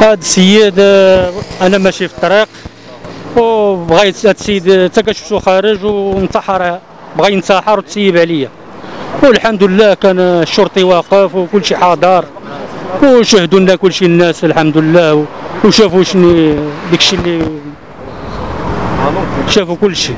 هاد السيد آه، أنا ماشي في الطريق وبغى هاد السيد آه، حتى كنشفتو خارج وانتحر بغى ينتحر وتسيب عليا. والحمد لله كان الشرطي واقف وكل شيء حاضر وشهدوا لنا كل شيء الناس الحمد لله وشافوا شني داكشي اللي شافوا كل شيء